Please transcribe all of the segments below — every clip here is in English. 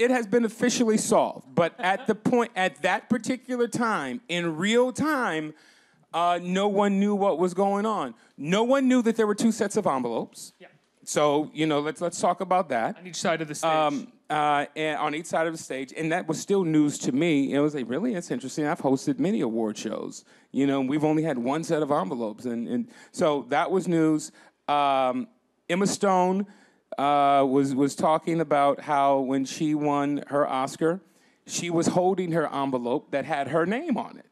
it has been officially solved, but at the point, at that particular time, in real time, uh, no one knew what was going on. No one knew that there were two sets of envelopes. Yeah. So you know, let's let's talk about that. On each side of the stage. Um, uh, and on each side of the stage, and that was still news to me. It was like, really, it's interesting. I've hosted many award shows, you know, we've only had one set of envelopes, and, and so that was news. Um, Emma Stone uh, was was talking about how when she won her Oscar, she was holding her envelope that had her name on it.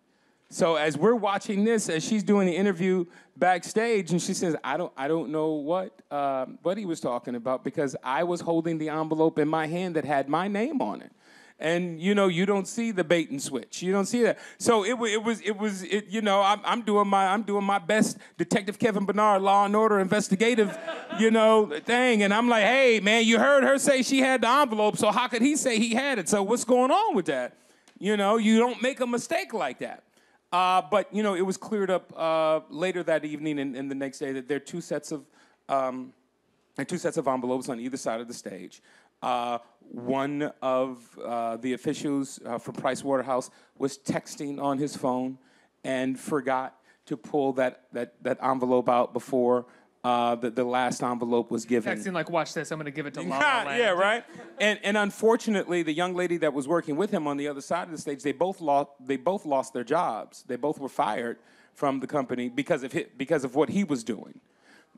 So as we're watching this, as she's doing the interview backstage, and she says, "I don't, I don't know what uh, he was talking about because I was holding the envelope in my hand that had my name on it." And you know, you don't see the bait and switch. You don't see that. So it, it was, it was, it, you know, I'm, I'm doing my, I'm doing my best, Detective Kevin Bernard, Law and Order investigative, you know, thing. And I'm like, hey, man, you heard her say she had the envelope, so how could he say he had it? So what's going on with that? You know, you don't make a mistake like that. Uh, but you know, it was cleared up uh, later that evening and, and the next day that there are two sets of um, are two sets of envelopes on either side of the stage. Uh, one of uh, the officials uh, from Price Waterhouse was texting on his phone and forgot to pull that, that, that envelope out before uh, the, the last envelope was given. Texting like, watch this. I'm gonna give it to La La Yeah, Land. yeah, right. And and unfortunately, the young lady that was working with him on the other side of the stage, they both lost. They both lost their jobs. They both were fired from the company because of hi because of what he was doing.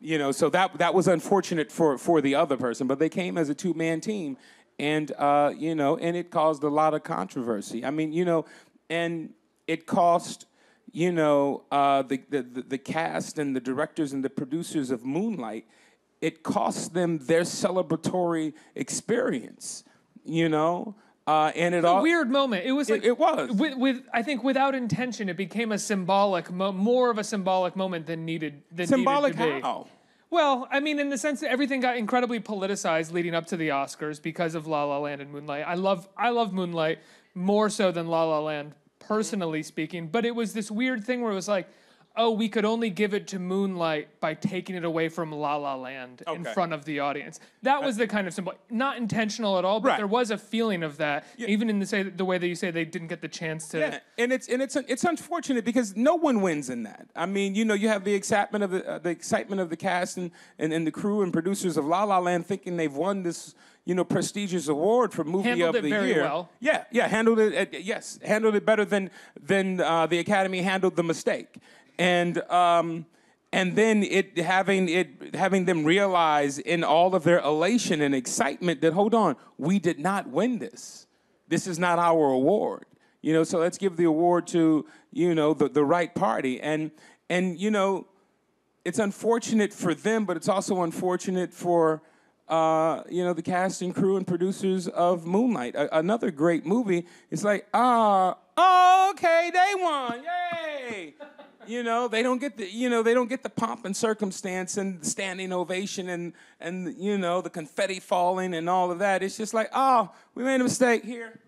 You know, so that that was unfortunate for for the other person. But they came as a two man team, and uh, you know, and it caused a lot of controversy. I mean, you know, and it cost you know, uh, the, the, the the cast and the directors and the producers of Moonlight, it cost them their celebratory experience, you know? Uh, and it a all weird moment. It was It- like it was. with, with I think without intention, it became a symbolic, mo- more of a symbolic moment than needed. Than symbolic needed how? Well, I mean, in the sense that everything got incredibly politicized leading up to the Oscars because of La La Land and Moonlight. I love, I love Moonlight more so than La La Land, personally speaking. But it was this weird thing where it was like, oh, we could only give it to Moonlight by taking it away from La La Land in Okay. front of the audience. That was the kind of symbol, not intentional at all, but Right. there was a feeling of that, even in the say the way that you say they didn't get the chance to. Yeah, and it's and it's it's unfortunate because no one wins in that. I mean, you know, you have the excitement of the, uh, the excitement of the cast and, and and the crew and producers of La La Land thinking they've won this you know prestigious award for movie Handled of it the very year. well. Yeah, yeah, handled it. Uh, yes, handled it better than than uh, the Academy handled the mistake, and. Um, and then it having it having them realize in all of their elation and excitement that hold on, we did not win this. This is not our award. You know, so let's give the award to, you know, the, the right party. And and you know, it's unfortunate for them, but it's also unfortunate for uh, you know, the cast and crew and producers of Moonlight. A- another great movie. It's like, ah, oh, okay, they won. Yay. You know, they don't get the you know, they don't get the pomp and circumstance and the standing ovation and and you know, the confetti falling and all of that. It's just like, oh, we made a mistake. Here.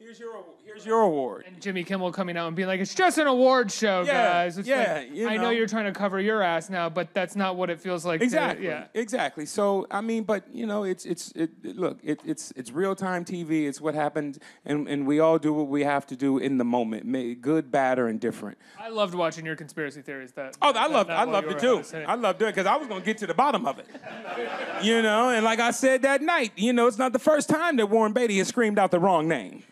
Here's your here's your award. And Jimmy Kimmel coming out and being like, "It's just an award show, Yeah, guys." It's yeah, like, you I know know. you're trying to cover your ass now, but that's not what it feels like. to- Exactly. yeah. Exactly. So I mean, but you know, it's it's it, it- look, it, it's it's real time TV. It's what happened, and and we all do what we have to do in the moment, may, good, bad, or indifferent. I loved watching your conspiracy theories. That Oh, I that- loved that I while loved it too. on the Senate. I loved it because I was gonna get to the bottom of it. You know, and like I said that night, you know, it's not the first time that Warren Beatty has screamed out the wrong name.